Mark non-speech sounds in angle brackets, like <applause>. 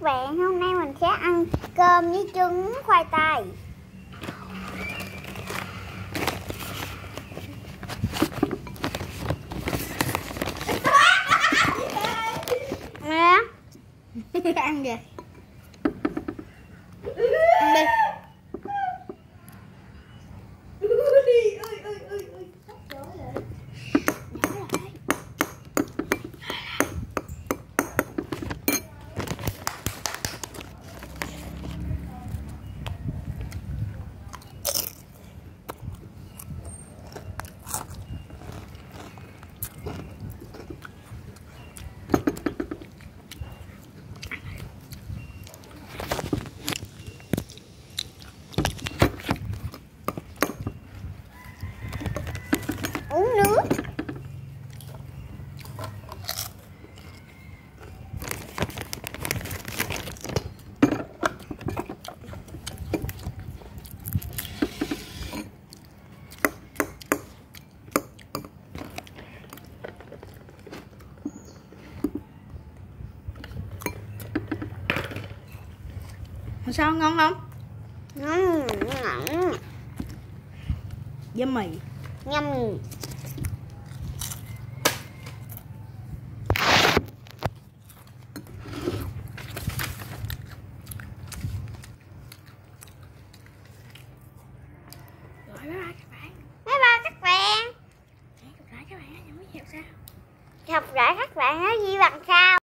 các bạn, hôm nay mình sẽ ăn cơm với trứng khoai tây. Nè. Ăn kìa <laughs> ăn đi uống nước. Sao ngon không? Ngâm, ngậm, với mì rồi bye bye các bạn. Bye bye các bạn. Gặp lại các bạn ở những video sau. Gặp lại các bạn ở gì bằng sao